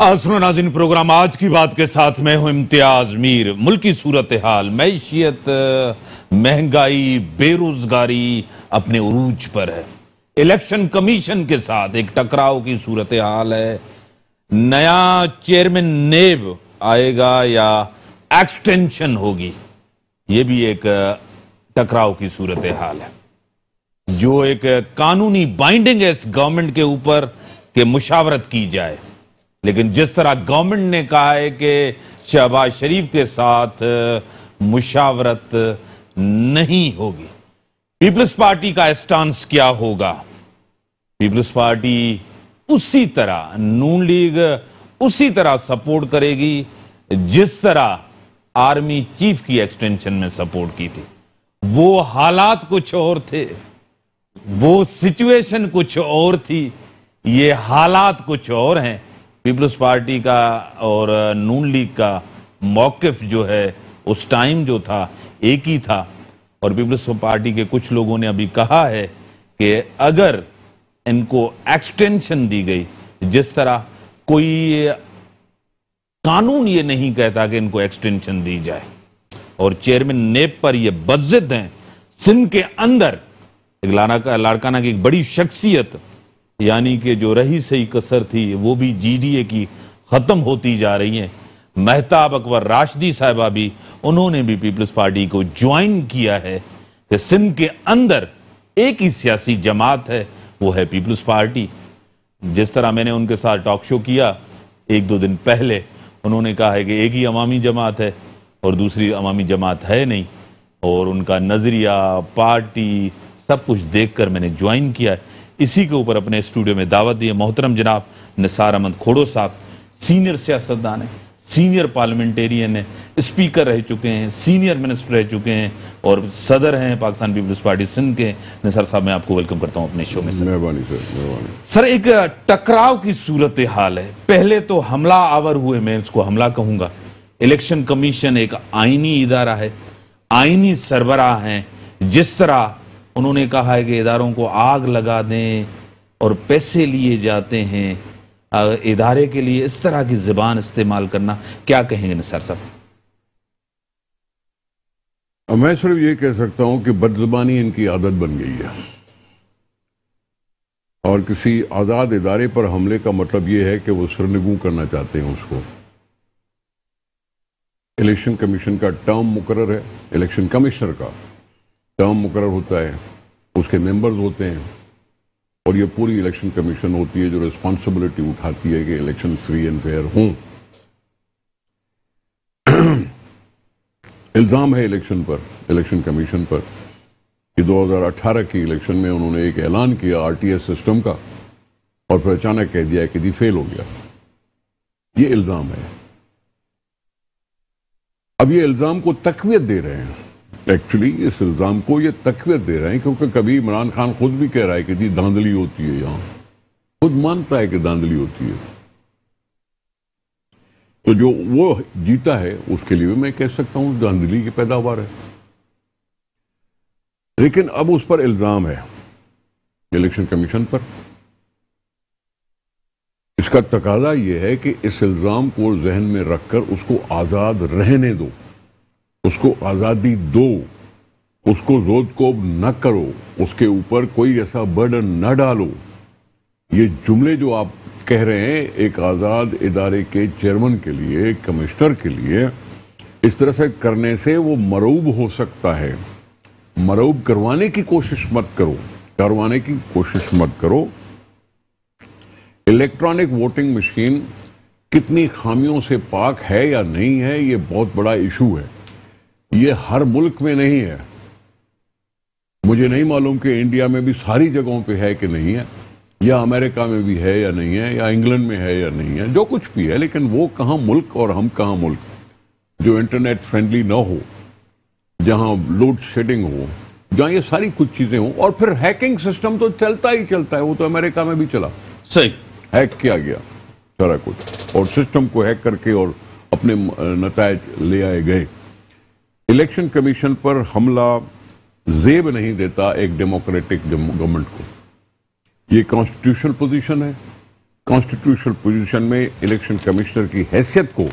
आसनो नाजिन programme, आज की बात के साथ मैं हूँ इम्तियाज़ मीर। मुल्की सूरत हाल, मैशियत, महँगाई, बेरोजगारी अपने उरूज पर है। इलेक्शन कमीशन के साथ एक टकराव की सूरत हाल है। नया चेयरमैन नेब आएगा या एक्सटेंशन होगी, ये भी एक टकराव की सूरत हाल है। जो एक कानूनी बाइंडिंग है इस गवर्नमेंट के ऊपर कि मुशावरत की जाए। लेकिन जिस तरह गवर्नमेंट ने कहा है कि शहबाज शरीफ के साथ मुशावरत नहीं होगी। पीपल्स पार्टी का स्टांस क्या होगा? पीपल्स पार्टी उसी तरह, नून लीग उसी तरह सपोर्ट करेगी, जिस तरह आर्मी चीफ की एक्सटेंशन में सपोर्ट की थी। वो हालात कुछ और थे, वो सिचुएशन कुछ और थी, ये हालात कुछ और हैं। पीपल्स पार्टी का और नून लीग का मौकफ जो है, उस टाइम जो था, एक ही था। और पीपल्स पार्टी के कुछ लोगों ने अभी कहा है कि अगर इनको एक्सटेंशन दी गई, जिस तरह कोई कानून ये नहीं कहता कि इनको एक्सटेंशन दी जाए, और चेयरमैन नेप पर ये बजिद हैं, सिंध के अंदर लाड़काना की एक बड़ी शख्सियत यानी कि जो रही सही कसर थी, वो भी जीडीए की खत्म होती जा रही है। मेहताब अकबर राशदी साहबा भी, उन्होंने भी पीपल्स पार्टी को ज्वाइन किया है कि सिंध के अंदर एक ही सियासी जमात है, वो है पीपल्स पार्टी। जिस तरह मैंने उनके साथ टॉक शो किया, एक दो दिन पहले, उन्होंने कहा है कि एक ही अवामी जमात है और दूसरी अवामी जमात है नहीं, और उनका नज़रिया, पार्टी, सब कुछ देखकर मैंने ज्वाइन किया है। इसी के ऊपर अपने स्टूडियो में दावत दी है। मोहतरम जनाब निसार अहमद खोड़ो साहब सीनियर सियासतदान है सीनियर पार्लियामेंटेरियन है स्पीकर रह चुके हैं सीनियर मिनिस्टर रह चुके हैं और सदर हैं पाकिस्तान पीपल्स पार्टी सिंध के। निसार साहब मैं आपको वेलकम करता हूँ अपने शो में मेहरबानी सर मेहरबानी। सर एक टकराव की सूरत हाल है। पहले तो हमला आवर हुए मैं इसको हमला कहूँगा। इलेक्शन कमीशन एक आईनी इदारा है आईनी सरबराह है। जिस तरह उन्होंने कहा है कि इदारों को आग लगा दें और पैसे लिए जाते हैं। इदारे के लिए इस तरह की जबान इस्तेमाल करना, क्या कहेंगे निसार साहब मैं सिर्फ़ ये कह सकता हूँ कि बदजबानी इनकी आदत बन गई है। और किसी आज़ाद इदारे पर हमले का मतलब यह है कि वो सरनगू करना चाहते हैं उसको। इलेक्शन कमीशन का टर्म मुकर है, इलेक्शन कमिश्नर का। टर्म मुकर होता है, उसके मेंबर्स होते हैं, और ये पूरी इलेक्शन कमीशन होती है जो रिस्पॉन्सिबिलिटी उठाती है कि इलेक्शन फ्री एंड फेयर हों। इल्ज़ाम है इलेक्शन पर इलेक्शन कमीशन पर। कि 2018 की इलेक्शन में उन्होंने एक ऐलान किया आरटीएस सिस्टम का, और फिर अचानक कह दिया कि जी फेल हो गया। ये इल्ज़ाम है। अब ये इल्ज़ाम को तकवीत दे रहे हैं। एक्चुअली इस इल्ज़ाम को ये तकवीत दे रहे हैं, क्योंकि कभी इमरान खान खुद भी कह रहा है कि जी धांधली होती है यहाँ। खुद मानता है कि धांधली होती है। तो जो वो जीता है, उसके लिए मैं कह सकता हूँ धांधली की पैदावार है। लेकिन अब उस पर इल्ज़ाम है, इलेक्शन कमीशन पर। इसका तकाजा यह है कि इस इल्ज़ाम को जहन में रखकर उसको आज़ाद रहने दो। उसको आज़ादी दो। उसको जोद को न करो। उसके ऊपर कोई ऐसा बर्डन न डालो। ये जुमले जो आप कह रहे हैं, एक आज़ाद इदारे के चेयरमैन के लिए, कमिश्नर के लिए, इस तरह से करने से वो मरूब हो सकता है। मरूब करवाने की कोशिश मत करो। करवाने की कोशिश मत करो। इलेक्ट्रॉनिक वोटिंग मशीन कितनी खामियों से पाक है या नहीं है, ये बहुत बड़ा इशू है। ये हर मुल्क में नहीं है। मुझे नहीं मालूम कि इंडिया में भी सारी जगहों पे है कि नहीं है या अमेरिका में भी है या नहीं है या इंग्लैंड में है या नहीं है जो कुछ भी है लेकिन वो कहाँ मुल्क और हम कहाँ मुल्क जो इंटरनेट फ्रेंडली ना हो जहाँ लोड शेडिंग हो जहाँ ये सारी कुछ चीज़ें हो और फिर हैकिंग सिस्टम तो चलता ही चलता है वो तो अमेरिका में भी चला। सही। हैक किया गया सारा कुछ और सिस्टम को हैक करके और अपने नतज ले आए गए। इलेक्शन कमीशन पर हमला जेब नहीं देता एक डेमोक्रेटिक गवर्नमेंट को। ये कॉन्स्टिट्यूशनल पोजीशन है। कॉन्स्टिट्यूशनल पोजीशन में इलेक्शन कमिश्नर की हैसियत को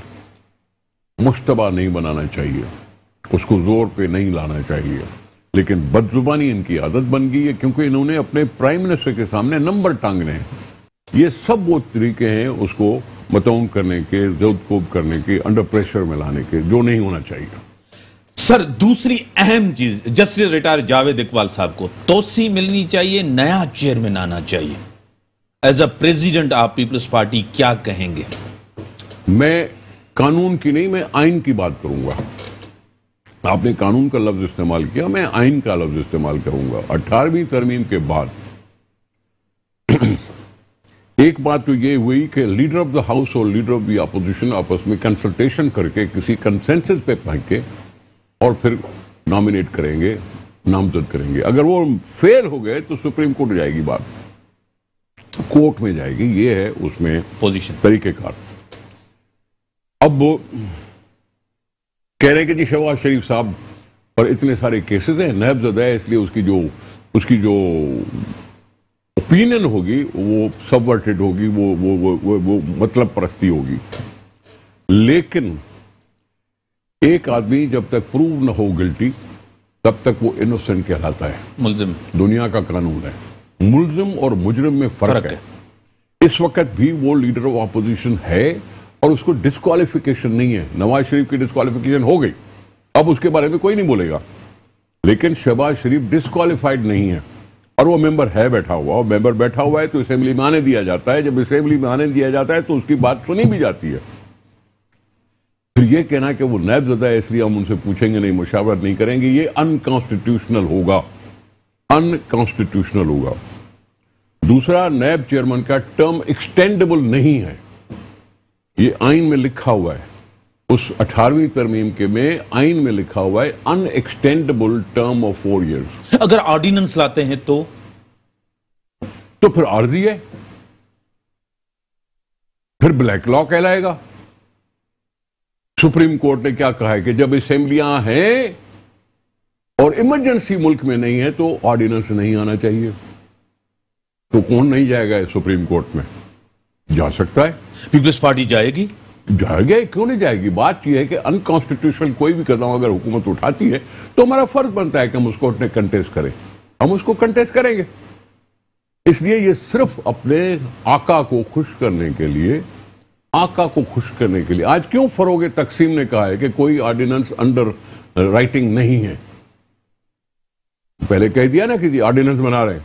मुश्तबा नहीं बनाना चाहिए। उसको ज़ोर पे नहीं लाना चाहिए। लेकिन बदजुबानी इनकी आदत बन गई है क्योंकि इन्होंने अपने प्राइम मिनिस्टर के सामने नंबर टांगने हैं। ये सब वो तरीके हैं उसको मतौन करने के जदकोब करने के अंडर प्रेशर में लाने के, जो नहीं होना चाहिए। सर, दूसरी अहम चीज़, जस्टिस रिटायर जावेद इकबाल साहब को, तोसी मिलनी चाहिए, नया चेयरमैन आना चाहिए। एज अ प्रेसिडेंट आप पीपल्स पार्टी क्या कहेंगे? मैं कानून की नहीं, मैं आइन की बात करूँगा। आपने कानून का लफ्ज इस्तेमाल किया, मैं आइन का लफ्ज इस्तेमाल करूँगा। अठारहवीं तरमीम के बाद एक बात तो ये हुई कि लीडर ऑफ़ द हाउस और लीडर ऑफ़ द अपोजिशन आपस में कंसल्टेशन करके, किसी कंसेंसस पे पहुँच के और फिर नॉमिनेट करेंगे नामजद करेंगे। अगर वो फेल हो गए तो सुप्रीम कोर्ट जाएगी बात। कोर्ट में जाएगी ये है उसमें पोजीशन तरीकेकार। अब वो कह रहे हैं कि जी शहबाज शरीफ साहब पर इतने सारे केसेस हैं नहबजदा है इसलिए उसकी जो उसकी जो ओपिनियन होगी वो सबवर्टेड होगी वो वो वो वो, वो मतलब परस्ती होगी। लेकिन एक आदमी जब तक प्रूव न हो गिल्टी तब तक वो इनोसेंट कहलाता है। मुलजिम। दुनिया का कानून है। मुलजिम और मुजरिम में फ़र्क, फ़र्क है। है। इस वक्त भी वो लीडर ऑफ़ अपोजिशन है और उसको डिस्कालिफिकेशन नहीं है। नवाज़ शरीफ की डिस्कालिफिकेशन हो गई। अब उसके बारे में कोई नहीं बोलेगा। लेकिन शहबाज शरीफ डिस्कालिफाइड नहीं है और वो मेंबर है बैठा हुआ। और मेंबर बैठा हुआ है तो असेंबली में आने दिया जाता है। जब असेंबली में आने दिया जाता है तो उसकी बात सुनी भी जाती है। फिर ये कहना कि वो नैब ज़्यादा है इसलिए हम उनसे पूछेंगे नहीं मुशावरत नहीं करेंगे। ये अनकॉन्स्टिट्यूशनल होगा। अनकॉन्स्टिट्यूशनल होगा। दूसरा नैब चेयरमैन का टर्म एक्सटेंडेबल नहीं है। ये आइन में लिखा हुआ है। उस अठारहवीं तरमीम के में आइन में लिखा हुआ है unextendable term of four years अगर ऑर्डिनेंस लाते हैं तो? तो फिर आर्जी है। फिर ब्लैक लॉ कहलाएगा। सुप्रीम कोर्ट ने क्या कहा है कि जब असेंबलियाँ हैं और इमरजेंसी मुल्क में नहीं है तो ऑर्डिनेंस नहीं आना चाहिए। तो कौन नहीं जाएगा सुप्रीम कोर्ट में? जा सकता है। पीपल्स पार्टी जाएगी। जाएगा? क्यों नहीं जाएगी? बात यह है कि अनकॉन्स्टिट्यूशनल कोई भी कदम अगर हुकूमत उठाती है तो हमारा फ़र्ज़ बनता है कि हम उसको अपने कंटेस्ट करें। हम उसको कंटेस्ट करेंगे। इसलिए ये सिर्फ़ अपने आका को खुश करने के लिए आका को खुश करने के लिए। आज क्यों फरोग? तकसीम ने कहा है कि कोई ऑर्डिनेंस अंडर राइटिंग नहीं है। पहले कह दिया ना कि ऑर्डिनेंस बना रहे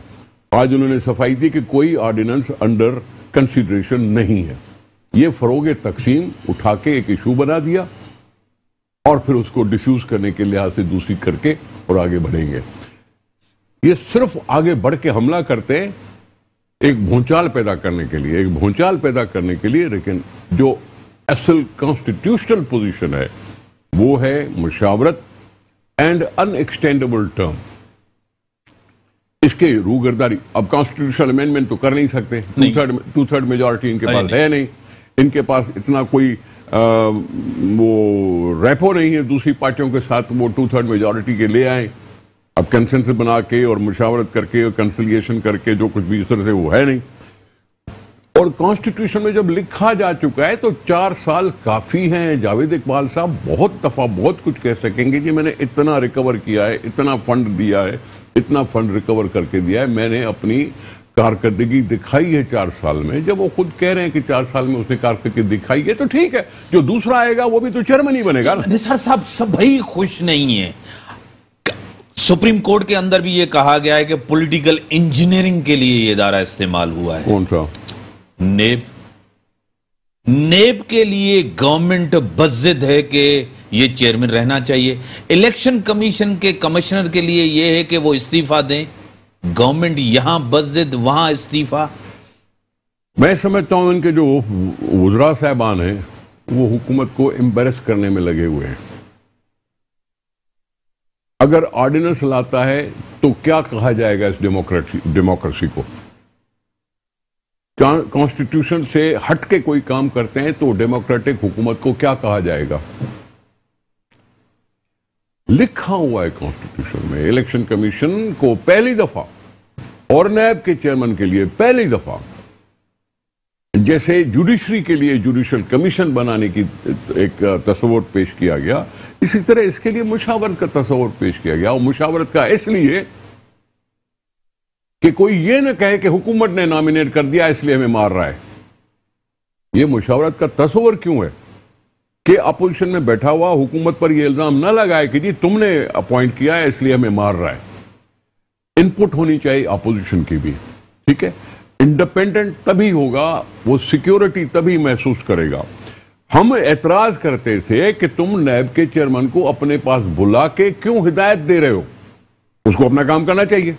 आज उन्होंने सफ़ाई दी कि कोई ऑर्डिनेंस अंडर कंसिडरेशन नहीं है। ये फरोग तकसीम उठा के एक इशू बना दिया और फिर उसको डिफ्यूज करने के लिहाज से दूसरी करके और आगे बढ़ेंगे। ये सिर्फ़ आगे बढ़ के हमला करते हैं एक भूचाल पैदा करने के लिए एक भूचाल पैदा करने के लिए लेकिन जो असल कॉन्स्टिट्यूशनल पोजीशन है वो है मुशावरत एंड अनएक्सटेंडेबल टर्म इसके रूगरदारी अब कॉन्स्टिट्यूशनल अमेंडमेंट तो कर नहीं सकते। Two third two third majority इनके पास है नहीं। इनके पास इतना कोई आ, वो रेपो नहीं है। दूसरी पार्टियों के साथ वो टू थर्ड मेजोरिटी के ले आए। अब कंसेंस बना के और मुशावरत करके और कंसिलिएशन करके जो कुछ भी इस तरह से वो है नहीं। और कॉन्स्टिट्यूशन में जब लिखा जा चुका है तो चार साल काफ़ी हैं। जावेद इकबाल साहब बहुत दफ़ा बहुत कुछ कह सकेंगे कि मैंने इतना रिकवर किया है इतना फंड दिया है इतना फंड रिकवर करके दिया है। मैंने अपनी कारकर्दगी दिखाई है चार साल में। जब वो खुद कह रहे हैं कि चार साल में उसने कारकर्दगी दिखाई है तो ठीक है जो दूसरा आएगा वो भी तो चेयरमैन ही बनेगा ना। सर साहब सब भाई खुश नहीं है। सुप्रीम कोर्ट के अंदर भी ये कहा गया है कि पॉलिटिकल इंजीनियरिंग के लिए ये दारा इस्तेमाल हुआ है। कौन सा? नेब। नेब के लिए गवर्नमेंट बजिद है कि ये चेयरमैन रहना चाहिए। इलेक्शन कमीशन के कमिश्नर के लिए ये है कि वो इस्तीफा दें। गवर्नमेंट यहाँ बजिद वहाँ इस्तीफा। मैं समझता हूँ इनके जो वजरा साहबान हैं वो हुकूमत को एम्बेस करने में लगे हुए हैं। अगर ऑर्डिनेंस लाता है तो क्या कहा जाएगा इस डेमोक्रेसी डेमोक्रेसी को? कॉन्स्टिट्यूशन से हट के कोई काम करते हैं तो डेमोक्रेटिक हुकूमत को क्या कहा जाएगा? लिखा हुआ है कॉन्स्टिट्यूशन में, इलेक्शन कमीशन को पहली दफ़ा, और नैब के चेयरमैन के लिए पहली दफ़ा, जैसे जुडिशरी के लिए जुडिशल कमीशन बनाने की एक तस्वर पेश किया गया इसी तरह इसके लिए मुशावरत का तस्वर पेश किया गया। और मुशावरत का इसलिए कि कोई यह ना कहे कि हुकूमत ने नॉमिनेट कर दिया, इसलिए हमें मार रहा है। ये मुशावरत का तस्वर क्यों है? कि अपोजिशन में बैठा हुआ हुकूमत पर यह इल्ज़ाम ना लगाए कि जी तुमने अपॉइंट किया है, इसलिए हमें मार रहा है। इनपुट होनी चाहिए अपोजिशन की भी। ठीक है? इंडिपेंडेंट तभी होगा, वो सिक्योरिटी तभी महसूस करेगा। हम एतराज़ करते थे कि तुम नैब के चेयरमैन को अपने पास बुला के क्यों हिदायत दे रहे हो? उसको अपना काम करना चाहिए।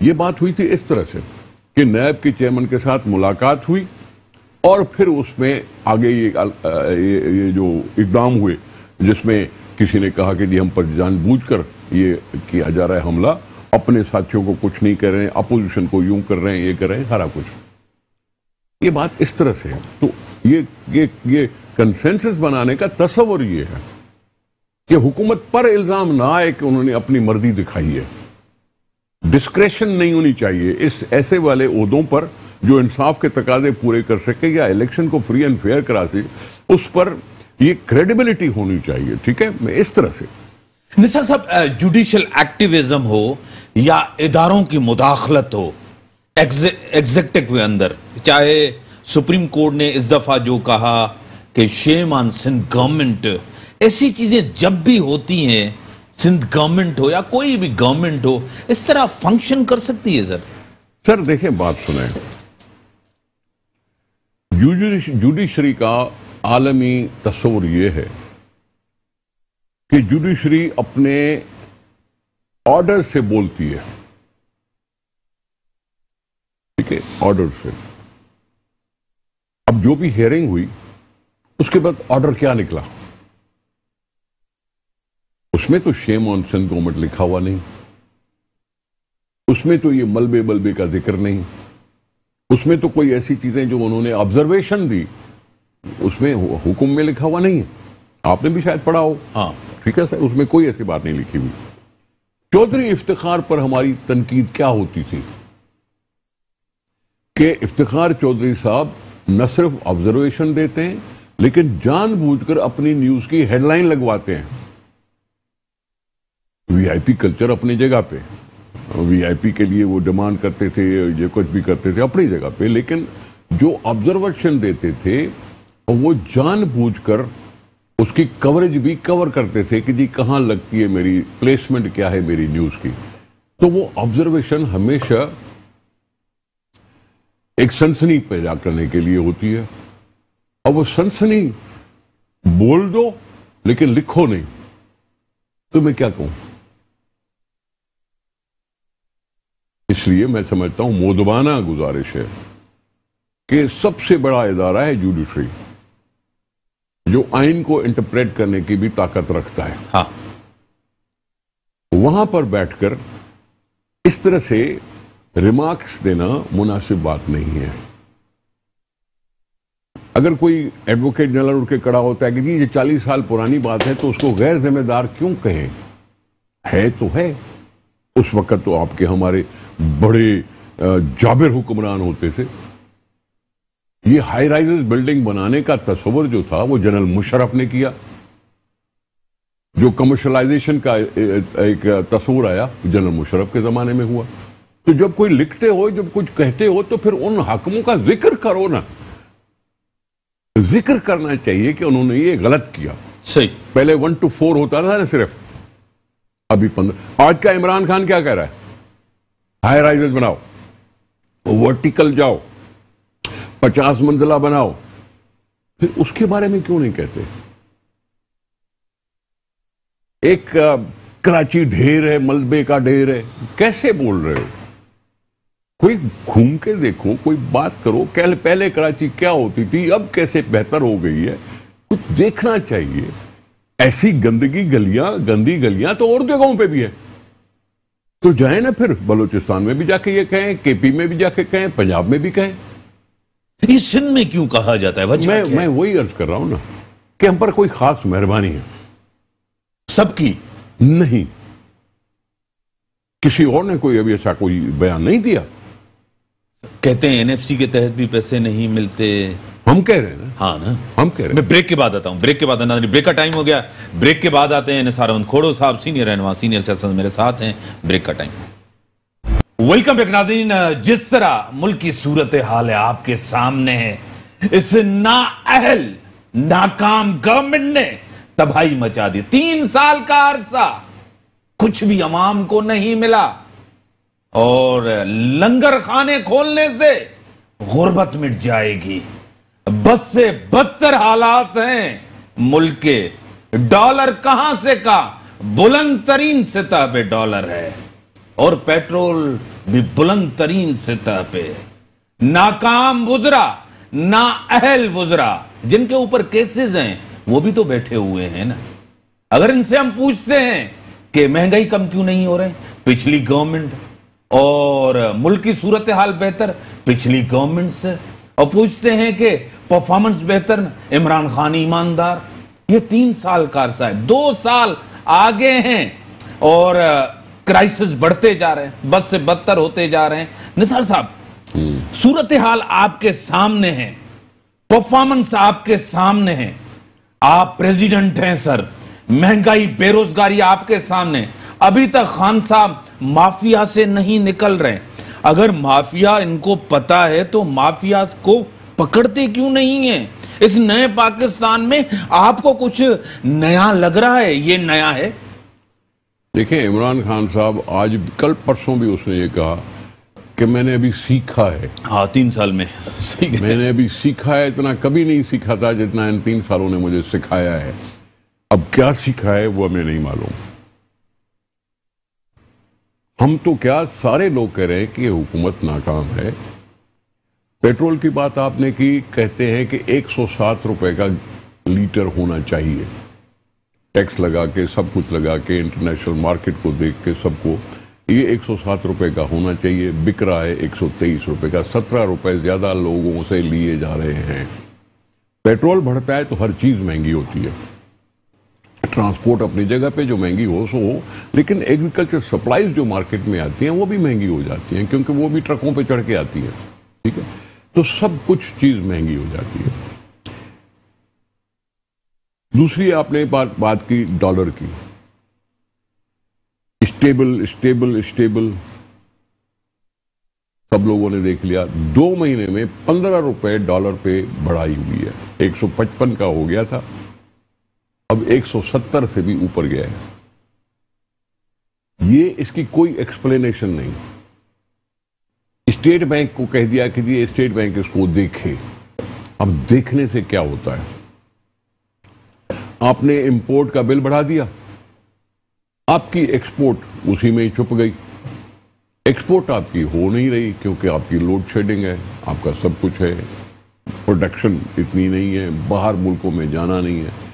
यह बात हुई थी इस तरह से कि नैब के चेयरमैन के साथ मुलाकात हुई और फिर उसमें आगे ये ये, ये जो इकदाम हुए जिसमें किसी ने कहा कि जी हम पर जानबूझकर ये किया जा रहा है हमला अपने साथियों को कुछ नहीं कर रहे हैं अपोजिशन को यूँ कर रहे हैं ये कर रहे हैं सारा कुछ। ये बात इस तरह से है। तो ये ये ये कंसेंसस बनाने का तस्वर ये है कि हुकूमत पर इल्ज़ाम ना आए कि उन्होंने अपनी मर्ज़ी दिखाई है। डिस्क्रेशन नहीं होनी चाहिए इस ऐसे वाले उहदों पर जो इंसाफ के तकाजे पूरे कर सके या इलेक्शन को फ्री एंड फेयर करा सके, उस पर ये क्रेडिबिलिटी होनी चाहिए, ठीक है? मैं इस तरह से। निसर साहब जुडिशियल एक्टिविज्म हो या इदारों की मुदाखलत हो एग्जेक्टिव के अंदर, चाहे सुप्रीम कोर्ट ने इस दफ़ा जो कहा कि शेम ऑन सिंध गवर्नमेंट ऐसी चीज़ें जब भी होती हैं सिंध गवर्नमेंट हो या कोई भी गवर्नमेंट हो, इस तरह फ़ंक्शन कर सकती है सर सर देखें, बात सुने। जुडिशरी का आलमी तस्वर यह है कि जुडिशरी अपने ऑर्डर से बोलती है। ठीक है ऑर्डर से। अब जो भी हियरिंग हुई उसके बाद ऑर्डर क्या निकला? उसमें तो शेम ऑन सेंट गवर्नमेंट लिखा हुआ नहीं। उसमें तो ये मलबे मलबे का ज़िक्र नहीं। उसमें तो कोई ऐसी चीज़ें जो उन्होंने ऑब्जर्वेशन दी उसमें हुक्म में लिखा हुआ नहीं है। आपने भी शायद पढ़ा हो। हाँ। ठीक है सर उसमें कोई ऐसी बात नहीं लिखी हुई। चौधरी इफ्तार पर हमारी तनकीद क्या होती थी? कि इफ्तार चौधरी साहब न सिर्फ़ ऑब्जर्वेशन देते हैं, लेकिन जानबूझकर अपनी न्यूज़ की हेडलाइन लगवाते हैं। वीआईपी कल्चर अपनी जगह पे। वीआईपी के लिए वो डिमांड करते थे, ये कुछ भी करते थे अपनी जगह पे, लेकिन जो ऑब्जर्वेशन देते थे, वो जानबूझकर उसकी कवरेज भी कवर करते थे कि जी कहाँ लगती है मेरी प्लेसमेंट क्या है मेरी न्यूज़ की। तो वो ऑब्जर्वेशन हमेशा एक सनसनी पैदा करने के लिए होती है। और वो सनसनी बोल दो लेकिन लिखो नहीं। तो मैं क्या कहूँ? इसलिए मैं समझता हूँ मोदबाना गुजारिश है कि सबसे बड़ा इदारा है जुडिशरी जो आइन को इंटरप्रेट करने की भी ताकत रखता है। हाँ। वहाँ पर बैठकर इस तरह से रिमार्क्स देना मुनासिब बात नहीं है। अगर कोई एडवोकेट जनरल उठ के खड़ा होता है कि जी, ये चालीस साल पुरानी बात है तो उसको गैर जिम्मेदार क्यों कहें? है तो है। उस वक्त तो आपके हमारे बड़े जाबिर हुक्मरान होते थे। ये हाई राइजेस बिल्डिंग बनाने का तस्वर जो था, वो जनरल मुशरफ ने किया। जो कमर्शलाइजेशन का एक तस्वर आया, जनरल मुशरफ के जमाने में हुआ। तो जब कोई लिखते हो जब कुछ कहते हो तो फिर उन हकमों का ज़िक्र करो ना। ज़िक्र करना चाहिए कि उन्होंने ये गलत किया। सही। पहले वन टू फोर होता था ना सिर्फ़। अभी पंद्रह आज का इमरान खान क्या कह रहा है? हाई राइजेस बनाओ। वर्टिकल जाओ। पचास मंजिला बनाओ। फिर उसके बारे में क्यों नहीं कहते? एक कराची ढेर है मलबे का ढेर है। कैसे बोल रहे हो? कोई घूम के देखो कोई बात करो कल पहले कराची क्या होती थी अब कैसे बेहतर हो गई है? कुछ देखना चाहिए। ऐसी गंदगी गलियाँ गंदी गलियाँ तो और जगहों पे भी है। तो जाए ना फिर बलूचिस्तान में भी जाके ये कहें केपी में भी जाके कहें पंजाब में भी कहें। ये सिंध में क्यों कहा जाता है? वजह मैं मैं वही अर्ज़ कर रहा हूँ ना कि हम पर कोई खास मेहरबानी है। सबकी? नहीं। किसी और ने कोई अभी ऐसा कोई बयान नहीं दिया? कहते हैं एनएफसी के तहत भी पैसे नहीं मिलते। हम कह रहे हैं ना? हाँ ना। हम कह रहे हैं। मैं ब्रेक के बाद आता हूँ ब्रेक के बाद आना ब्रेक का टाइम हो गया। ब्रेक के बाद आते हैं निसारवंत खोड़ो साहब सीनियर रहनुमा सीनियर सियासत मेरे साथ हैं ब्रेक का टाइम वेलकम बैक नादरीन जिस तरह मुल्क की सूरत हाल है आपके सामने है इस नाअहल नाकाम गवर्नमेंट ने तबाही मचा दी। तीन साल का अरसा कुछ भी अवाम को नहीं मिला। और लंगर खाने खोलने से गुर्बत मिट जाएगी। बद से बदतर हालात हैं। मुल्क के डॉलर कहाँ से का? बुलंद तरीन सतह पे डॉलर है। और पेट्रोल भी बुलंद तरीन सतह पे नाकाम गुजरा ना अहल गुजरा जिनके ऊपर केसेस हैं, वो भी तो बैठे हुए हैं ना। अगर इनसे हम पूछते हैं कि महँगाई कम क्यों नहीं हो रहे? पिछली गवर्नमेंट और मुल्क की सूरत हाल बेहतर। पिछली गवर्नमेंट से और पूछते हैं कि परफॉर्मेंस बेहतर इमरान खान ईमानदार। ये तीन साल का अरसा है दो साल आगे हैं और क्राइसिस बढ़ते जा रहे हैं बद से बदतर होते जा रहे हैं। निसार साहब सूरत हाल आपके सामने है परफॉर्मेंस आपके सामने है। आप प्रेसिडेंट हैं सर। महँगाई बेरोजगारी आपके सामने अभी तक खान साहब माफिया से नहीं निकल रहे अगर माफिया इनको पता है तो माफिया को पकड़ते क्यों नहीं है? इस नए पाकिस्तान में आपको कुछ नया लग रहा है? ये नया है? देखिए इमरान खान साहब आज कल परसों भी उसने ये कहा कि मैंने अभी सीखा है। हाँ तीन साल में मैंने अभी सीखा है इतना कभी नहीं सीखा था जितना इन तीन सालों ने मुझे सिखाया है। अब क्या सीखा है वो हमें नहीं मालूम। हम तो क्या सारे लोग कह रहे हैं कि हुकूमत नाकाम है। पेट्रोल की बात आपने की, कहते हैं कि 107 रुपए का लीटर होना चाहिए। टैक्स लगा के, सब कुछ लगा के, इंटरनेशनल मार्केट को देख के सबको, ये 107 रुपए का होना चाहिए। बिक रहा है 123 रुपए का। 17 रुपए ज़्यादा लोगों से लिए जा रहे हैं। पेट्रोल बढ़ता है तो हर चीज़ महँगी होती है। ट्रांसपोर्ट अपनी जगह पे जो महँगी हो, सो हो। लेकिन एग्रीकल्चर सप्लाईज जो मार्केट में आती हैं, वो भी महँगी हो जाती हैं, क्योंकि वो भी ट्रकों पे चढ़ के आती हैं। ठीक है? तो सब कुछ चीज़ महँगी हो जाती है। दूसरी आपने बात बात की डॉलर की। Stable stable stable. सब लोगों ने देख लिया, दो महीने में पंद्रह रुपए डॉलर पे बढ़ाई हुई है। 155 का हो गया था। अब 170 से भी ऊपर गया है। ये इसकी कोई एक्सप्लेनेशन नहीं। स्टेट बैंक को कह दिया कि जी, स्टेट बैंक इसको देखे। अब देखने से क्या होता है? आपने इंपोर्ट का बिल बढ़ा दिया। आपकी एक्सपोर्ट उसी में ही छुप गई। एक्सपोर्ट आपकी हो नहीं रही क्योंकि आपकी लोड शेडिंग है, आपका सब कुछ है। प्रोडक्शन इतनी नहीं है, बाहर मुल्कों में जाना नहीं है।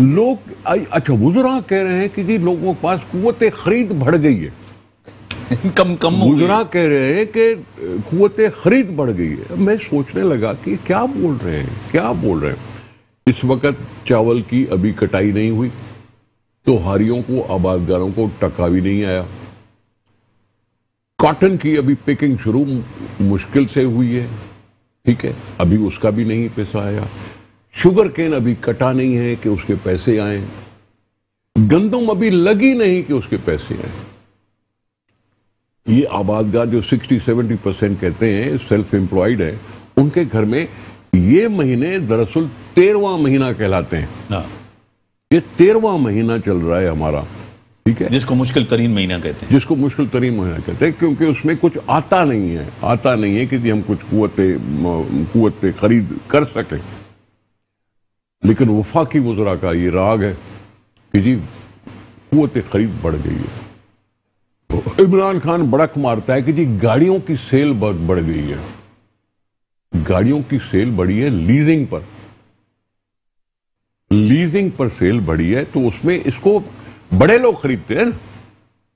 लोग अच्छा बुज़ुर्ग कह रहे हैं कि जी लोगों के पास कुत खरीद बढ़ गई है। कम कम हो कह रहे हैं कि कुत खरीद बढ़ गई है। मैं सोचने लगा कि क्या बोल रहे हैं क्या बोल रहे हैं। इस वक्त चावल की अभी कटाई नहीं हुई। तो हारियों को आबादगारों को टका भी नहीं आया। कॉटन की अभी पिकिंग शुरू मुश्किल से हुई है ठीक है। अभी उसका भी नहीं पैसा आया। शुगर केन अभी कटा नहीं है कि उसके पैसे आए। गंदम अभी लगी नहीं कि उसके पैसे आए। ये आबादगार जो 60-70 परसेंट कहते हैं सेल्फ एम्प्लॉयड है उनके घर में ये महीने दरअसल तेरवा महीना कहलाते हैं। हाँ, ये तेरवा महीना चल रहा है हमारा ठीक है? जिसको मुश्किल तरीन महीना कहते हैं। जिसको मुश्किल तरीन महीना कहते हैं क्योंकि उसमें कुछ आता नहीं है। आता नहीं है कि हम कुछ कुत कुत खरीद कर सकें। लेकिन वफाकी वजरा का ये राग है कि जी कुत खरीद बढ़ गई है। इमरान खान बड़क मारता है कि जी, गाड़ियों की सेल बढ़ गई है। गाड़ियों की सेल बढ़ी है लीजिंग पर। लीजिंग पर सेल बढ़ी है तो उसमें इसको बड़े लोग खरीदते हैं ना।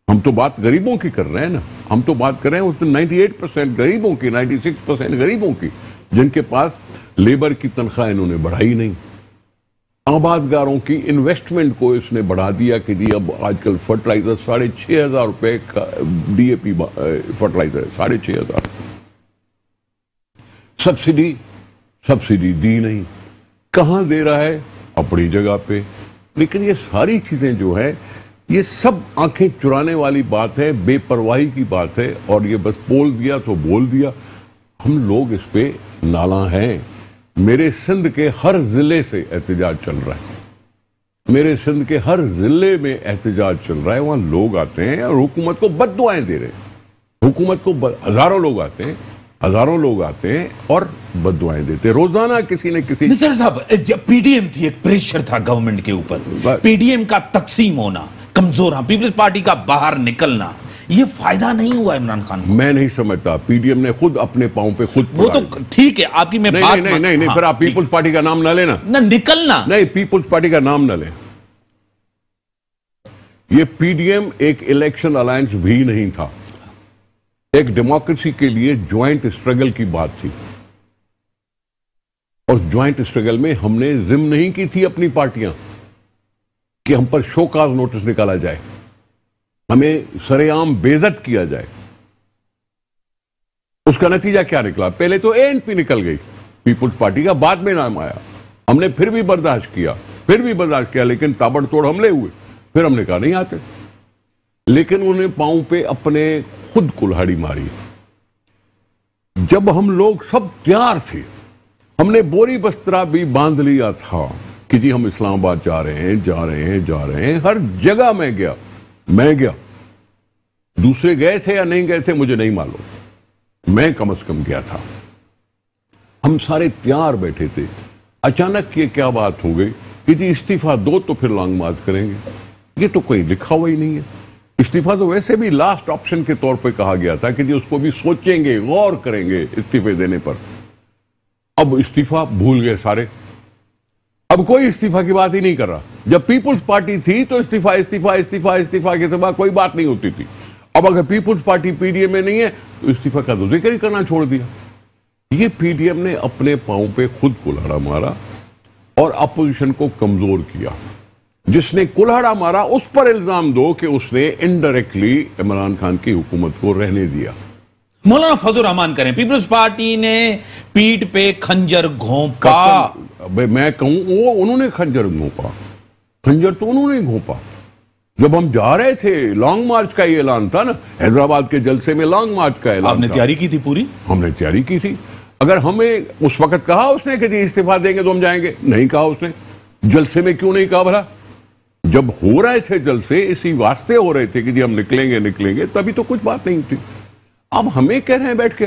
हम तो बात गरीबों की कर रहे हैं ना। हम तो बात कर रहे हैं उसमें 98 परसेंट गरीबों की 96 परसेंट गरीबों की, जिनके पास लेबर की तनख्वाह इन्होंने बढ़ाई नहीं। आबादगारों की इन्वेस्टमेंट को इसने बढ़ा दिया कि जी अब आजकल फर्टिलाइज़र साढ़े छह हज़ार रुपए का डीएपी फर्टिलाइज़र है, साढ़े छह हज़ार। सब्सिडी सब्सिडी दी नहीं। कहाँ दे रहा है? अपनी जगह पे। लेकिन ये सारी चीज़ें जो है, ये सब आँखें चुराने वाली बात है, बेपरवाही की बात है, और ये बस बोल दिया तो बोल दिया। हम लोग इस पर नाला हैं। मेरे सिंध के हर ज़िले से एहतजाज चल रहा है। मेरे सिंध के हर ज़िले में एहतजाज चल रहा है। वहाँ लोग आते हैं और हुकूमत को बद दुआएँ दे रहे हैं। हुकूमत को हज़ारों लोग आते हैं हज़ारों लोग आते हैं और बददुआएँ देते हैं। रोज़ाना किसी न किसी निसर साहब जब पीडीएम थी एक प्रेशर था गवर्नमेंट के ऊपर। पीडीएम का तकसीम होना कमज़ोर पीपल्स पार्टी का बाहर निकलना ये फ़ायदा नहीं हुआ इमरान खान को। मैं नहीं समझता। पीडीएम ने खुद अपने पाँव पे खुद वो तो ठीक है आपकी मैं नहीं बात नहीं नहीं नहीं, नहीं हाँ, फिर आप पीपुल्स पार्टी का नाम ना लेना। ना निकलना। नहीं पीपुल्स पार्टी का नाम ना लें। ये पीडीएम एक इलेक्शन अलायंस भी नहीं था। एक डेमोक्रेसी के लिए ज्वाइंट स्ट्रगल की बात थी। और ज्वाइंट स्ट्रगल में हमने जिम नहीं की थी अपनी पार्टियाँ कि हम पर शोकाज नोटिस निकाला जाए। हमें सरेआम बेजत किया जाए। उसका नतीजा क्या निकला? पहले तो एएनपी निकल गई पीपुल्स पार्टी का बाद में नाम आया। हमने फिर भी बर्दाश्त किया, फिर भी बर्दाश्त किया, लेकिन ताबड़तोड़ हमले हुए, फिर हमने कहा नहीं आते। लेकिन उन्हें पाँव पे अपने खुद कुल्हाड़ी मारी। जब हम लोग सब तैयार थे, हमने बोरी बस्तरा भी बाँध लिया था कि जी हम इस्लामाबाद जा रहे हैं, जा रहे हैं, जा रहे हैं, हर जगह मैं गया। मैं गया। दूसरे गए थे या नहीं गए थे, मुझे नहीं मालूम। मैं कम से कम गया था। हम सारे तैयार बैठे थे। अचानक ये क्या बात हो गई कि जी इस्तीफा दो तो फिर लॉन्ग मार्च करेंगे। ये तो कोई लिखा हुआ ही नहीं है। इस्तीफा तो वैसे भी लास्ट ऑप्शन के तौर पे कहा गया था कि जी उसको भी सोचेंगे, गौर करेंगे इस्तीफे देने पर। अब इस्तीफा भूल गए सारे। अब कोई इस्तीफा की बात ही नहीं कर रहा। जब पीपुल्स पार्टी थी तो इस्तीफा इस्तीफा इस्तीफा इस्तीफा के सिवा कोई बात नहीं होती थी। अब अगर पीपुल्स पार्टी पीडीएम में नहीं है तो इस्तीफा का तो ज़िक्र ही करना छोड़ दिया। ये पीडीएम ने अपने पाँव पे खुद कुल्हाड़ा मारा और अपोजिशन को कमज़ोर किया। जिसने कुल्हाड़ा मारा उस पर इल्ज़ाम दो कि उसने इनडायरेक्टली इमरान खान की हुकूमत को रहने दिया। मौलाना फजल रहमान करें पीपल्स पार्टी ने पीठ पे खंजर घोंपा। मैं कहूँ वो उन्होंने खंजर घोंपा। खंजर तो उन्होंने घोंपा। जब हम जा रहे थे लॉन्ग मार्च का ये ऐलान था ना हैदराबाद के जलसे में लॉन्ग मार्च का ऐलान आपने तैयारी की थी पूरी? हमने तैयारी की थी। अगर हमें उस वक्त कहा उसने कि जी इस्तीफा देंगे तो हम जाएँगे नहीं कहा उसने। जलसे में क्यों नहीं कहा भला? जब हो रहे थे जलसे इसी वास्ते हो रहे थे कि जी हम निकलेंगे निकलेंगे तभी तो कुछ बात नहीं थी। अब हमें कह रहे हैं बैठ के।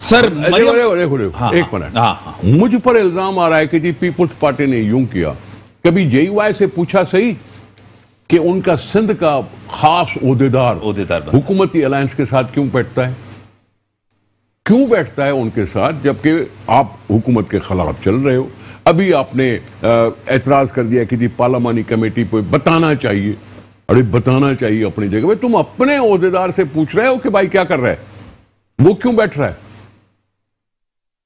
सर अरे, अरे, अरे, हाँ, एक हाँ, मिनट। हाँ, हाँ। मुझ पर इल्ज़ाम आ रहा है कि जी पीपुल्स पार्टी ने यूँ किया। कभी जेयूआई से पूछा सही कि उनका सिंध का खास ओहदेदार बना। हुकूमती अलायंस के साथ क्यों बैठता है? क्यों बैठता है उनके साथ जबकि आप हुकूमत के खिलाफ चल रहे हो? अभी आपने एतराज़ कर दिया कि जी पार्लियामानी कमेटी पे बताना चाहिए। अरे बताना चाहिए अपनी जगह पे। तुम अपने ओहदेदार से पूछ रहे हो कि भाई क्या कर रहा है? वो क्यों बैठ रहा है?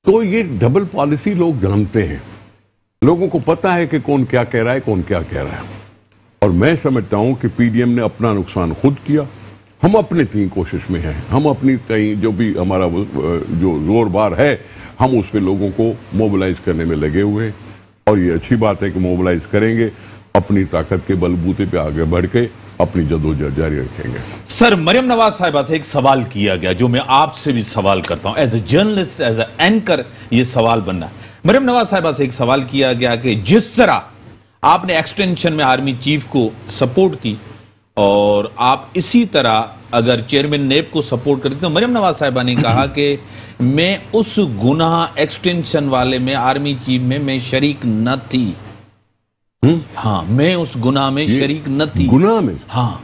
तो ये डबल पॉलिसी लोग जानते हैं। लोगों को पता है कि कौन क्या कह रहा है, कौन क्या कह रहा है। और मैं समझता हूँ कि पीडीएम ने अपना नुकसान खुद किया। हम अपने तीन कोशिश में हैं। हम अपनी कहीं जो भी हमारा जो ज़ोर बार है, हम उस पे लोगों को मोबिलाइज करने में लगे हुए। हैं और ये अच्छी बात है कि मोबिलाइज करेंगे, अपनी ताकत के बलबूते पे आगे बढ़ के अपनी जदोजहद जारी रखेंगे। सर, मरियम नवाज़ साहिबा से एक सवाल किया गया, जो मैं आपसे भी सवाल करता हूँ। As a journalist as a anchor ये सवाल बनना। मरियम नवाज़ साहिबा से एक सवाल किया गया कि जिस तरह आपने एक्सटेंशन में आर्मी चीफ को सपोर्ट की और आप इसी तरह अगर चेयरमैन नेब को सपोर्ट करते तो मरियम नवाज़ साहिबा ने कहा कि मैं उस गुनाह एक्सटेंशन वाले में आर्मी चीफ में मैं शरीक न थी। हाँ मैं उस गुनाह में शरीक न थी। गुनाह में? हाँ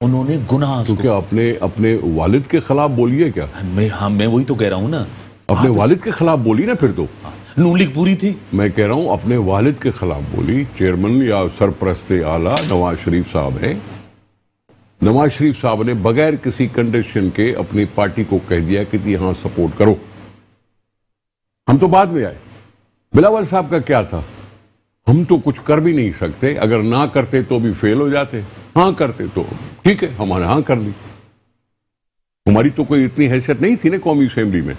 उन्होंने गुनाह तो क्या अपने अपने वालिद के खिलाफ बोलिए क्या? मैं हाँ मैं वही तो कह रहा हूँ ना। अपने वालिद के खिलाफ बोली ना फिर तो। नून लीग पूरी थी। मैं कह रहा हूँ, अपने वालिद के खिलाफ बोली। चेयरमैन या सरप्रस्त आला नवाज़ शरीफ साहब हैं। नवाज़ शरीफ साहब ने बगैर किसी कंडीशन के अपनी पार्टी को कह दिया कि जी हाँ सपोर्ट करो। हम तो बाद में आए। बिलावल साहब का क्या था? हम तो कुछ कर भी नहीं सकते। अगर ना करते तो भी फेल हो जाते। हाँ करते तो ठीक है, हमारे हाँ कर ली। हमारी तो कोई इतनी हैसियत नहीं थी ना कौमी असेंबली में।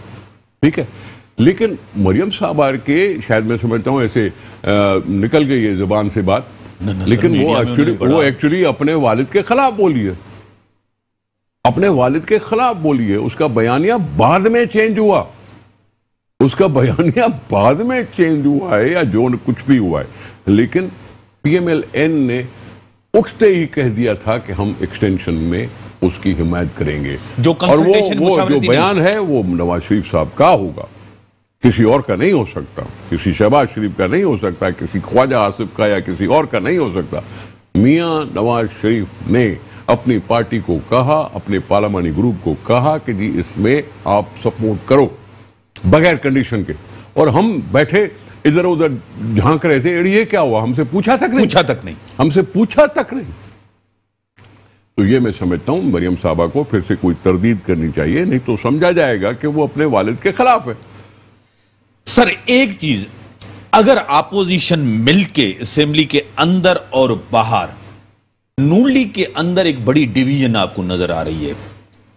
ठीक है? लेकिन मरियम साहबा के शायद मैं समझता हूँ ऐसे आ, निकल गई है ज़ुबान से बात। लेकिन वो एक्चुअली वो एक्चुअली अपने वालिद के खिलाफ बोली है। अपने वालिद के खिलाफ बोली है। उसका बयानिया बाद में चेंज हुआ। उसका बयानिया बाद में चेंज हुआ है या जो कुछ भी हुआ है। लेकिन पीएमएलएन ने उठते ही कह दिया था कि हम एक्सटेंशन में उसकी हिमायत करेंगे। जो और वो वो जो बयान है वो नवाज़ शरीफ साहब का होगा। किसी और का नहीं हो सकता। किसी शहबाज शरीफ का नहीं हो सकता किसी ख्वाजा आसिफ का या किसी और का नहीं हो सकता। मियाँ नवाज़ शरीफ ने अपनी पार्टी को कहा अपने पार्लियामानी ग्रुप को कहा कि जी इसमें आप सपोर्ट करो बगैर कंडीशन के। और हम बैठे इधर उधर झाँक रहे थे "अरे ये क्या हुआ? हमसे पूछा तक नहीं? पूछा तक नहीं। हमसे पूछा तक नहीं। तो ये मैं समझता हूँ मरियम साहबा को फिर से कोई तरदीद करनी चाहिए नहीं तो समझा जाएगा कि वो अपने वालिद के खिलाफ है। सर एक चीज़ अगर अपोजिशन मिलके असेंबली के अंदर और बाहर नून लीग के अंदर एक बड़ी डिवीज़न आपको नज़र आ रही है।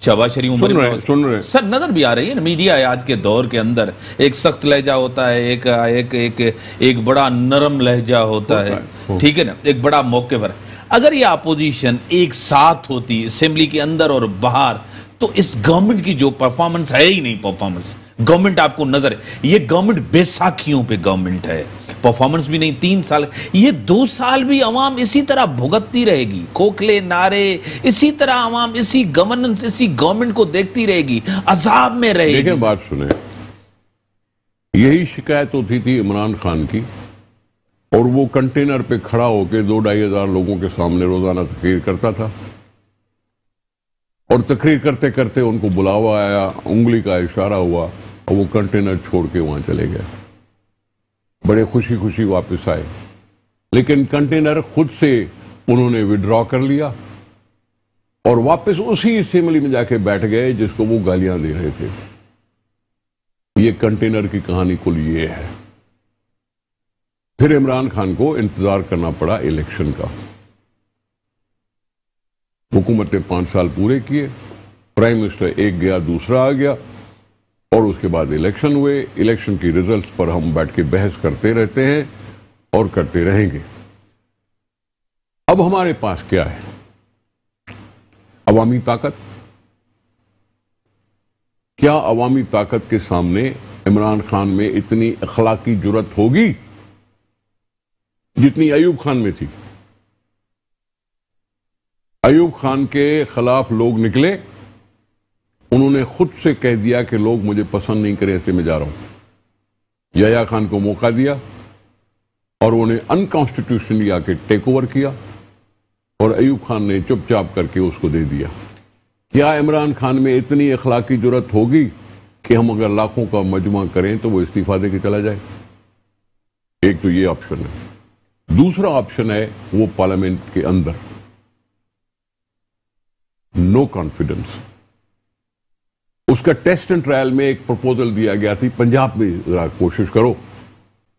शहबाज शरीफ उमर रहे सुन रहे सर नज़र भी आ रही है ना मीडिया है आज के दौर के अंदर। एक सख्त लहजा होता है एक एक एक एक बड़ा नरम लहजा होता है। है। ठीक है ना? एक बड़ा मौके पर। अगर ये अपोजिशन एक साथ होती असेंबली के अंदर और बाहर तो इस गवर्नमेंट की जो परफॉर्मेंस है ही नहीं परफॉर्मेंस गवर्नमेंट आपको नज़र है। ये गवर्नमेंट बेसाखियों पे गवर्नमेंट है। परफॉर्मेंस भी नहीं, तीन साल। ये दो साल भी अवाम इसी तरह भुगतती रहेगी। खोखले नारे, इसी तरह अवाम इसी गवर्नेंस इसी गवर्नमेंट को देखती रहेगी। अजाब में रहेगी। बात सुने। यही शिकायत होती थी इमरान खान की। और वो कंटेनर पे खड़ा होकर दो ढाई हज़ार लोगों के सामने रोज़ाना तकरीर करता था। और तकरीर करते करते उनको बुलावा आया, उंगली का इशारा हुआ। और वो कंटेनर छोड़ के वहाँ चले गए। बड़े खुशी खुशी वापस आए। लेकिन कंटेनर खुद से उन्होंने विड्रॉ कर लिया और वापस उसी असेंबली में जाके बैठ गए जिसको वो गालियाँ दे रहे थे। ये कंटेनर की कहानी कुल ये है। फिर इमरान खान को इंतज़ार करना पड़ा इलेक्शन का। हुकूमत ने पाँच साल पूरे किए। प्राइम मिनिस्टर एक गया, दूसरा आ गया। और उसके बाद इलेक्शन हुए। इलेक्शन की रिजल्ट्स पर हम बैठ के बहस करते रहते हैं और करते रहेंगे। अब हमारे पास क्या है? अवामी ताकत। क्या अवामी ताकत के सामने इमरान खान में इतनी अखलाकी जुरत होगी जितनी अयूब खान में थी? अयूब खान के खिलाफ लोग निकले उन्होंने खुद से कह दिया कि लोग मुझे पसंद नहीं करें, ऐसे मैं जा रहा हूँ। याया खान को मौका दिया और उन्हें अनकॉन्स्टिट्यूशनली आके टेक ओवर किया और अयूब खान ने चुपचाप करके उसको दे दिया। क्या इमरान खान में इतनी अखलाकी ज़रूरत होगी कि हम अगर लाखों का मजमा करें तो वो इस्तीफा दे के चला जाए? एक तो ये ऑप्शन है। दूसरा ऑप्शन है वो पार्लियामेंट के अंदर। नो कॉन्फिडेंस उसका टेस्ट एंड ट्रायल में एक प्रपोजल दिया गया थी, पंजाब में जरा कोशिश करो।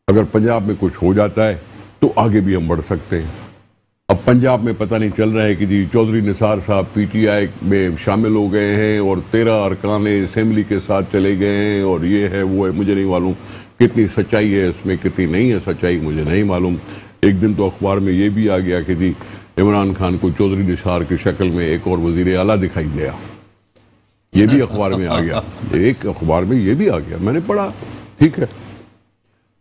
अगर पंजाब में कुछ हो जाता है तो आगे भी हम बढ़ सकते हैं। अब पंजाब में पता नहीं चल रहा है कि जी चौधरी निसार साहब पीटीआई में शामिल हो गए हैं और तेरह अरकान असम्बली के साथ चले गए हैं और ये है, वो है, मुझे नहीं मालूम कितनी सच्चाई है, इसमें कितनी नहीं है सच्चाई, मुझे नहीं मालूम। एक दिन तो अखबार में ये भी आ गया कि जी इमरान खान को चौधरी निसार की शक्ल में एक और वज़ीर अला दिखाई दिया ये भी अखबार में आ गया। एक अखबार में ये भी आ गया। मैंने पढ़ा, ठीक है।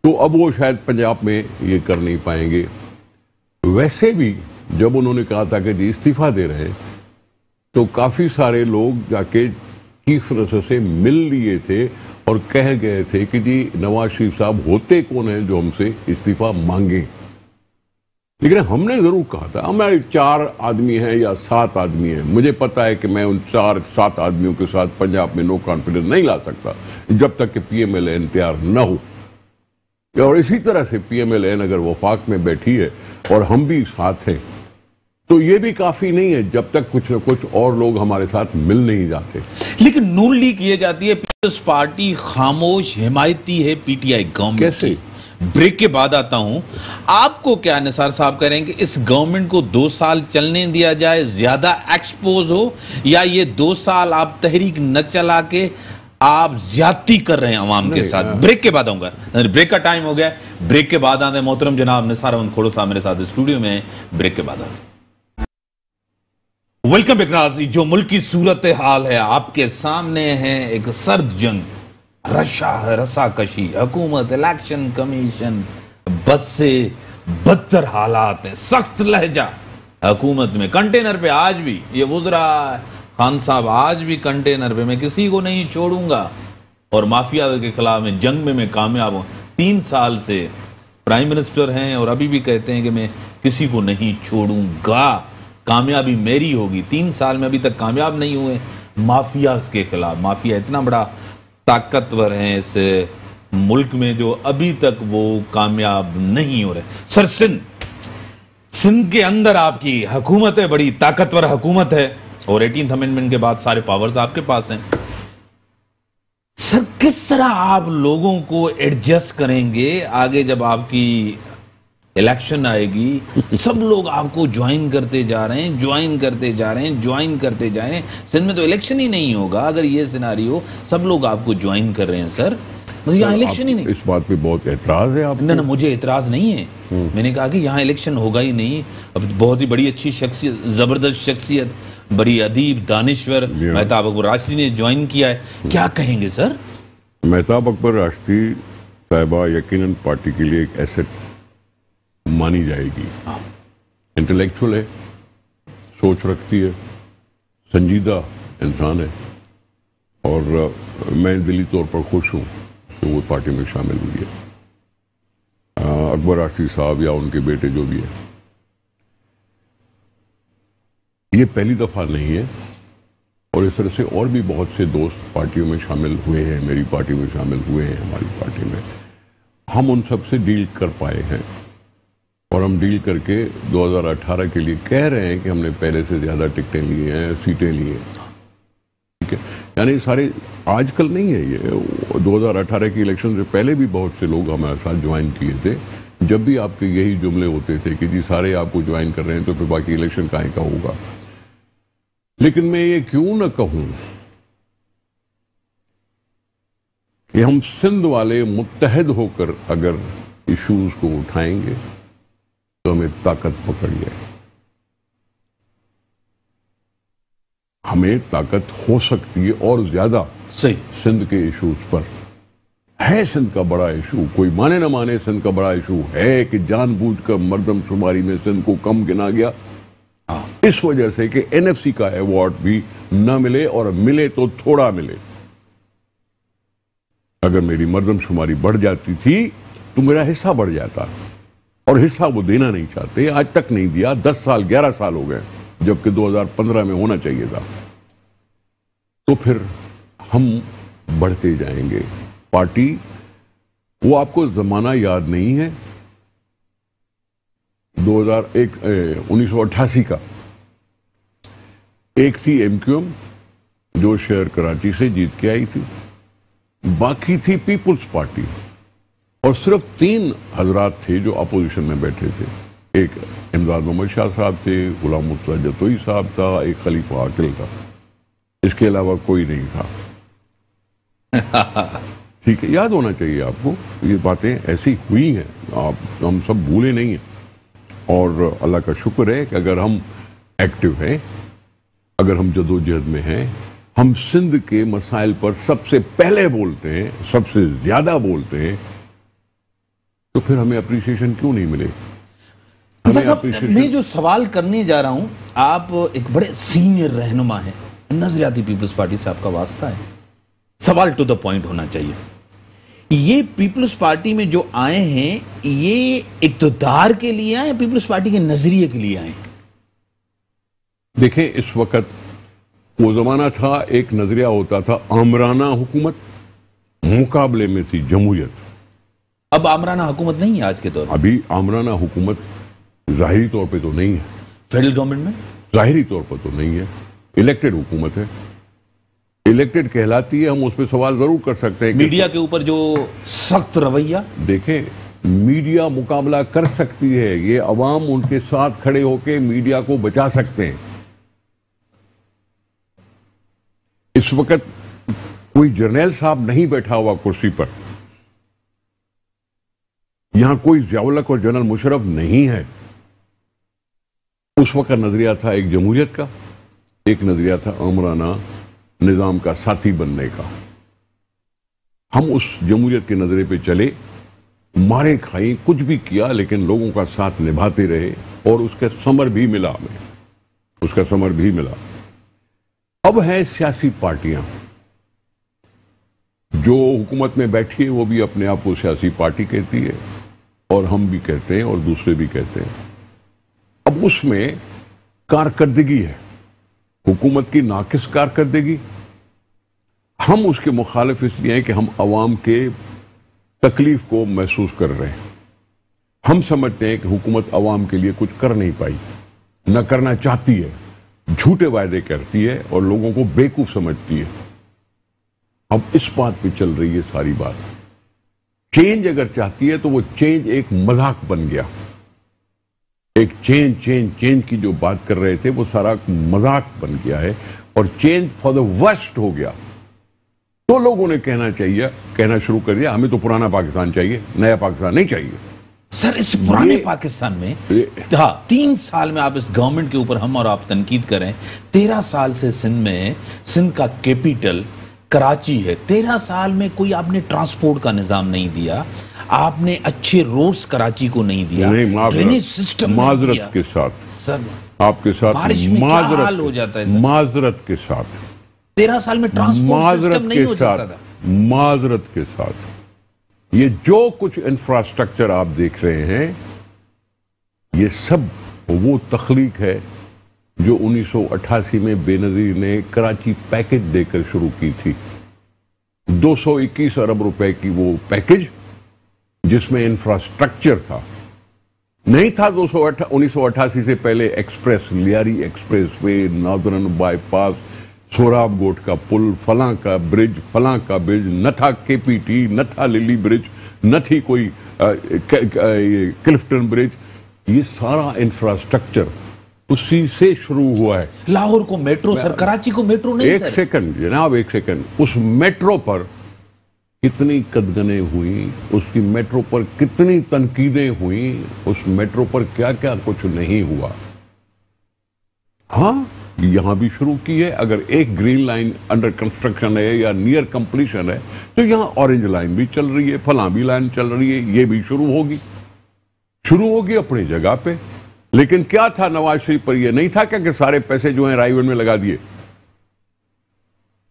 तो अब वो शायद पंजाब में ये कर नहीं पाएँगे। वैसे भी जब उन्होंने कहा था कि जी इस्तीफा दे रहे हैं तो काफ़ी सारे लोग जाके चीफ मिनिस्टर से मिल लिए थे और कह गए थे कि जी नवाज़ शरीफ साहब होते कौन हैं जो हमसे इस्तीफा मांगे? लेकिन हमने ज़रूर कहा था हमारे चार आदमी हैं या सात आदमी हैं। मुझे पता है कि मैं उन चार सात आदमियों के साथ पंजाब में नो कॉन्फिडेंस नहीं ला सकता जब तक कि पीएमएलएन तैयार न हो। और इसी तरह से पीएमएलएन अगर वफाक में बैठी है और हम भी साथ हैं तो ये भी काफ़ी नहीं है जब तक कुछ न कुछ और लोग हमारे साथ मिल नहीं जाते। लेकिन नून लीग ये जाती है पीपल्स पार्टी खामोश हिमायती है पीटीआई गवर्नमेंट कैसे? ब्रेक के बाद आता हूँ। आपको क्या निसार साहब कह रहे हैं कि इस गवर्नमेंट को दो साल चलने दिया जाए ज़्यादा एक्सपोज हो या ये दो साल आप तहरीक न चला के आप ज्यादती कर रहे हैं अवाम के साथ। ब्रेक के बाद आऊँगा। ब्रेक का टाइम हो गया। ब्रेक के बाद आते मोहतरम जनाब निसार अहमद खोड़ो साहब मेरे साथ स्टूडियो में। ब्रेक के बाद आते वेलकम बेकनाज जो मुल्क की सूरत हाल है आपके सामने है एक सर्द जंग। रशा रसा कशी हुकूमत, इलेक्शन कमीशन बद से बदतर हालात है, सख्त लहजा। हुकूमत में कंटेनर पे आज भी, ये गुजरा खान साहब आज भी कंटेनर पे, मैं किसी को नहीं छोड़ूँगा। और माफिया के खिलाफ में, जंग में मैं कामयाब हूँ। तीन साल से प्राइम मिनिस्टर हैं और अभी भी कहते हैं कि मैं किसी को नहीं छोड़ूँगा। कामयाबी मेरी होगी। तीन साल में अभी तक कामयाब नहीं हुए माफियाज के खिलाफ। माफिया इतना बड़ा ताकतवर हैं इस मुल्क में जो अभी तक वो कामयाब नहीं हो रहे। सर, सिंध। सिंध के अंदर आपकी हुकूमत है, बड़ी ताकतवर हुकूमत है। और एटीन अमेंडमेंट के बाद सारे पावर्स आपके पास हैं। सर, किस तरह आप लोगों को एडजस्ट करेंगे आगे जब आपकी इलेक्शन आएगी। सब लोग आपको ज्वाइन करते जा रहे हैं ज्वाइन करते जा रहे हैं ज्वाइन करते जा रहे हैं। सिंध में तो इलेक्शन ही नहीं होगा अगर ये सिनारी हो सब लोग आपको ज्वाइन कर रहे हैं सर मतलब यहाँ इलेक्शन ही नहीं। इस बात पे बहुत एतराज़ है आप ना ना मुझे एतराज़ नहीं है। हम्म। मैंने कहा कि यहाँ इलेक्शन होगा ही नहीं। अब बहुत ही बड़ी अच्छी शख्सियत ज़बरदस्त शख्सियत बड़ी अदीब दानश्वर मेहताब अकबर राष्ट्री ने ज्वाइन किया है। क्या कहेंगे सर मेहताब अकबर राष्ट्री साहबा यकीनन पार्टी के लिए एक एसेट मानी जाएगी। इंटेलेक्चुअल है, सोच रखती है, संजीदा इंसान है। और मैं दिली तौर पर खुश हूँ कि वो पार्टी में शामिल हुई है। अकबर आशी साहब या उनके बेटे जो भी है। ये पहली दफ़ा नहीं है और इस तरह से और भी बहुत से दोस्त पार्टियों में शामिल हुए हैं, मेरी पार्टी में शामिल हुए हैं, हमारी पार्टी में। हम उन सबसे डील कर पाए हैं। और हम डील करके 2018 के लिए कह रहे हैं कि हमने पहले से ज़्यादा टिकटें लिए हैं, सीटें लिए ठीक है? यानी सारे, आजकल नहीं है ये। 2018 के इलेक्शन से पहले भी बहुत से लोग हमारे साथ ज्वाइन किए थे। जब भी आपके यही जुमले होते थे कि जी सारे आपको ज्वाइन कर रहे हैं तो फिर बाकी इलेक्शन कहीं का होगा? लेकिन मैं ये क्यों न कहूँ कि हम सिंध वाले मुतहद होकर अगर इश्यूज़ को उठाएँगे तो हमें ताकत पकड़ जाए हमें ताकत हो सकती है और ज़्यादा। सही। सिंध के इश्यूज़ पर। है सिंध का बड़ा इशू? कोई माने ना माने सिंध का बड़ा इशू है कि जानबूझकर मर्दमशुमारी में सिंध को कम गिना गया। इस वजह से कि एनएफसी का अवार्ड भी न मिले और मिले तो थोड़ा मिले। अगर मेरी मर्दमशुमारी बढ़ जाती थी तो मेरा हिस्सा बढ़ जाता। और हिस्सा वो देना नहीं चाहते। आज तक नहीं दिया। दस साल, ग्यारह साल हो गए, जबकि 2015 में होना चाहिए था। तो फिर हम बढ़ते जाएँगे। पार्टी, वो आपको जमाना याद नहीं है? 2001 उन्नीस का। एक थी एमक्यूएम जो शहर कराची से जीत के आई थी। बाकी थी पीपुल्स पार्टी। और सिर्फ़ तीन हजरात थे जो अपोजिशन में बैठे थे। एक इमदाद मोहम्मद शाह साहब थे गुलाम मुस्तफ़ा जतोई साहब था एक खलीफा आकिल था। इसके अलावा कोई नहीं था। ठीक है याद होना चाहिए आपको ये बातें ऐसी हुई हैं आप हम सब भूले नहीं हैं। और अल्लाह का शुक्र है कि अगर हम एक्टिव हैं अगर हम जदोजहद में हैं हम सिंध के मसाइल पर सबसे पहले बोलते हैं सबसे ज़्यादा बोलते हैं तो फिर हमें अप्रिसिएशन क्यों नहीं मिले? मैं जो सवाल करने जा रहा हूँ आप एक बड़े सीनियर रहनुमा हैं नजरियाती पीपल्स पार्टी से आपका वास्ता है। सवाल टू द पॉइंट होना चाहिए। ये पीपल्स पार्टी में जो आए हैं ये इकतदार के लिए आए पीपल्स पार्टी के नज़रिए के लिए आए? देखें इस वक्त वो जमाना था एक नज़रिया होता था आमराना हुकूमत मुकाबले में थी जमहूरियत अब आमराना हुकूमत नहीं है आज के दौर अभी आमराना हुकूमत जाहिरी तौर पे तो नहीं है। फेडरल गवर्नमेंट में? जाहिरी तौर पर तो नहीं है। इलेक्टेड हुकूमत है। इलेक्टेड कहलाती है हम उस पर सवाल ज़रूर कर सकते हैं मीडिया के ऊपर जो सख्त रवैया। देखें मीडिया मुकाबला कर सकती है। ये अवाम उनके साथ खड़े होकर मीडिया को बचा सकते हैं। इस वक्त कोई जर्नैल साहब नहीं बैठा हुआ कुर्सी पर। यहाँ कोई जियाउलक और जनरल मुशरफ नहीं है। उस वक्त नज़रिया था एक जमहूरियत का, एक नज़रिया था अमराना निज़ाम का साथी बनने का। हम उस जमहूरियत के नजरे पे चले, मारे खाई, कुछ भी किया, लेकिन लोगों का साथ निभाते रहे और उसका समर भी मिला हमें। उसका समर भी मिला। अब है सियासी पार्टियाँ। जो हुकूमत में बैठी है, वो भी अपने आप को सियासी पार्टी कहती है। और हम भी कहते हैं और दूसरे भी कहते हैं। अब उसमें कारकर्दगी है। हुकूमत की नाकिस कारकर्दगी। हम उसके मुखालिफ इसलिए हैं कि हम आवाम के तकलीफ़ को महसूस कर रहे हैं। हम समझते हैं कि हुकूमत अवाम के लिए कुछ कर नहीं पाई। न करना चाहती है। झूठे वायदे करती है और लोगों को बेवकूफ़ समझती है। अब इस बात पे चल रही है सारी बात। चेंज अगर चाहती है तो वो चेंज एक मज़ाक बन गया। एक चेंज चेंज चेंज की जो बात कर रहे थे वो सारा मज़ाक बन गया है और चेंज फॉर द वर्स्ट हो गया। तो लोगों ने कहना चाहिए कहना शुरू कर दिया हमें तो पुराना पाकिस्तान चाहिए नया पाकिस्तान नहीं चाहिए। सर इस पुराने पाकिस्तान में हाँ तीन साल में आप इस गवर्नमेंट के ऊपर हम और आप तनकीद करें तेरह साल से सिंध में सिंध का कैपिटल कराची है। तेरह साल में कोई आपने ट्रांसपोर्ट का निज़ाम नहीं दिया आपने अच्छे रोड्स कराची को नहीं दिया नहीं सिस्टम माजरत के साथ। सर आपके साथ बारिश माजरत हो जाता है माजरत के साथ। तेरह साल में ट्रांसपोर्ट सिस्टम नहीं हो जाता था? माजरत के साथ। ये जो कुछ इंफ्रास्ट्रक्चर आप देख रहे हैं ये सब वो तखलीक है। जो 1988 में बेनजीर ने कराची पैकेज देकर शुरू की थी। 221 अरब रुपए की वो पैकेज, जिसमें इंफ्रास्ट्रक्चर था। नहीं था दो सौ उन्नीस से पहले express Lyari expressway northern bypass Sohrab Goth का पुल, फला का ब्रिज फला का ब्रिज न था केपीटी न था लिली ब्रिज न थी कोई क्लिफ्टन ब्रिज ये सारा इंफ्रास्ट्रक्चर उसी से शुरू हुआ है। लाहौर को मेट्रो सर कराची को मेट्रो नहीं एक सेकंड जनाब एक सेकंड। उस मेट्रो पर कितनी कदगने हुई उसकी मेट्रो पर कितनी तनकीदें हुई उस मेट्रो पर क्या क्या कुछ नहीं हुआ? हाँ यहाँ भी शुरू की है। अगर एक ग्रीन लाइन अंडर कंस्ट्रक्शन है या नियर कंप्लीशन है तो यहाँ ऑरेंज लाइन भी चल रही है फला भी लाइन चल रही है ये भी शुरू होगी। शुरू होगी अपनी जगह पे। लेकिन क्या था नवाज़ शरीफ पर यह? नहीं था क्या कि सारे पैसे जो है रायवन में लगा दिए?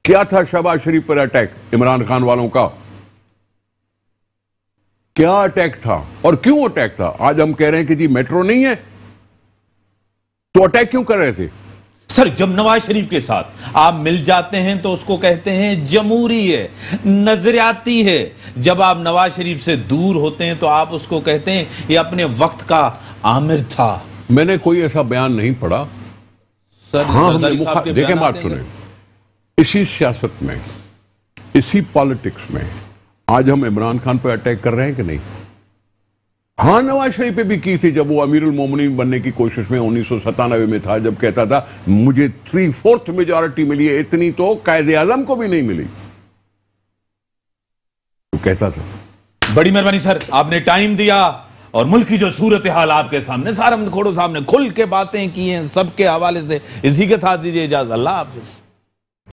क्या था शहबाज शरीफ पर अटैक इमरान खान वालों का? क्या अटैक था? और क्यों अटैक था? आज हम कह रहे हैं कि जी मेट्रो नहीं है तो अटैक क्यों कर रहे थे? सर जब नवाज़ शरीफ के साथ आप मिल जाते हैं तो उसको कहते हैं जमहूरी है नजरियाती है। जब आप नवाज़ शरीफ से दूर होते हैं तो आप उसको कहते हैं ये अपने वक्त का आमिर था। मैंने कोई ऐसा बयान नहीं पढ़ा। सर हाँ देखे बात सुने। इसी सियासत में इसी पॉलिटिक्स में आज हम इमरान खान पर अटैक कर रहे हैं कि नहीं? हाँ नवाज़ शरीफ पे भी की थी जब वो अमीरुल मोमिनीन बनने की कोशिश में उन्नीस सौ सत्तानवे में था, जब कहता था, मुझे थ्री फोर्थ मेजोरिटी मिली है, इतनी तो कायदे आज़म को भी नहीं मिली। तो कहता था। बड़ी मेहरबानी सर, आपने टाइम दिया और मुल्क की जो सूरत हाल आपके सामने सारम खोड़ो साहब ने खुल के बातें की हैं, सबके हवाले से इसी के साथ दीजिए इजाज़त। अल्लाह हाफिज़।